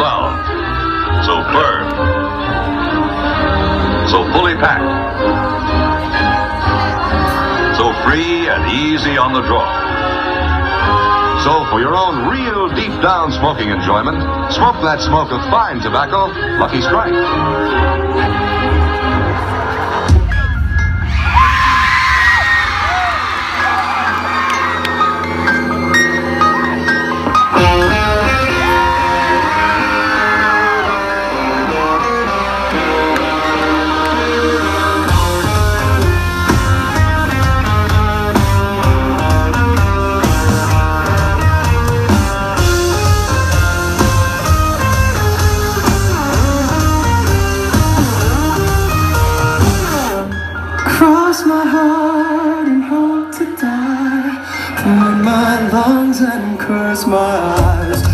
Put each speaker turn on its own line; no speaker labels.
round, so firm, so fully packed, so free and easy on the draw. So for your own real deep down smoking enjoyment, smoke that smoke of fine tobacco, Lucky Strike.
Cross my heart and hope to die. Burn my lungs and curse my eyes.